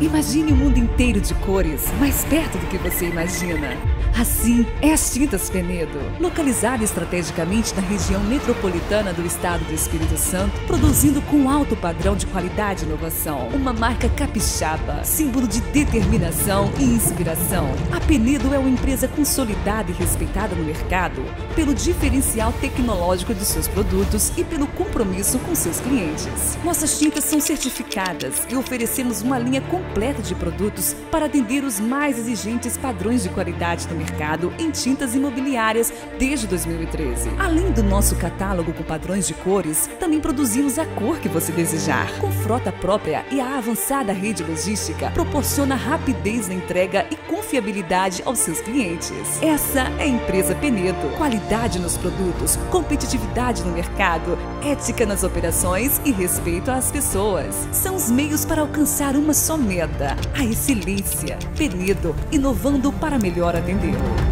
Imagine o mundo inteiro de cores, mais perto do que você imagina. Assim é as Tintas Penedo, localizada estrategicamente na região metropolitana do estado do Espírito Santo, produzindo com alto padrão de qualidade e inovação. Uma marca capixaba, símbolo de determinação e inspiração. A Penedo é uma empresa consolidada e respeitada no mercado pelo diferencial tecnológico de seus produtos e pelo compromisso com seus clientes. Nossas tintas são certificadas e oferecemos uma linha completa de produtos para atender os mais exigentes padrões de qualidade do mercado em tintas imobiliárias desde 2013. Além do nosso catálogo com padrões de cores, também produzimos a cor que você desejar. Com frota própria e a avançada rede logística, proporciona rapidez na entrega e confiabilidade aos seus clientes. Essa é a empresa Penedo. Qualidade nos produtos, competitividade no mercado, ética nas operações e respeito às pessoas. São os meios para alcançar uma só meta: a excelência. Penedo, inovando para melhor atender. people.